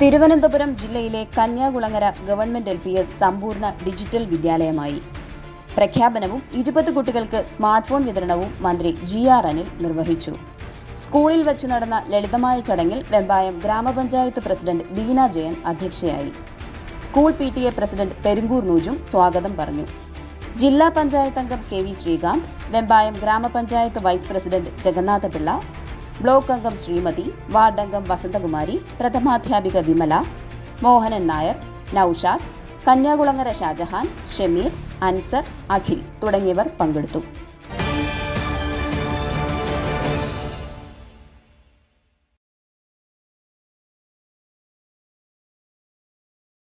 തിരുവനന്തപുരം ജില്ലയിലെ Kanyakulangara government L P S സമ്പൂർണ digital വിദ്യാലയമായി. പ്രഖ്യാപനവും ഇരുപത് കുട്ടികൾക്ക് സ്മാർട്ട് ഫോൺ വിതരണവും മന്ത്രി ജി ആർ അനിൽ നിർവഹിച്ചു. സ്കൂളിൽ വെച്ച് നടന്ന ലളിതമായ ചടങ്ങിൽ വെമ്പായം ഗ്രാമപഞ്ചായത്ത് പ്രസിഡന്റ് ബീന ജയൻ അധ്യക്ഷയായി. School P T A president Perunkoor Nujum സ്വാഗതം പറഞ്ഞു. ജില്ലാ പഞ്ചായത്ത് അംഗം കെ വി ശ്രീകാന്ത് വെമ്പായം ഗ്രാമപഞ്ചായത്ത് വൈസ് പ്രസിഡന്റ് ജഗന്നാഥപിള്ള ബ്ലോക്ക് അംഗം ശ്രീമതി വാർഡ് അംഗം വസന്തകുമാരി പ്രഥമാധ്യാപിക വിമല മോഹനൻ നായർ നൌഷാദ് കന്യാകുളങ്ങര ഷാജഹാൻ ഷമീർ അൻസർ അഖിൽ തുടങ്ങിയവർ പങ്കെടുത്തു.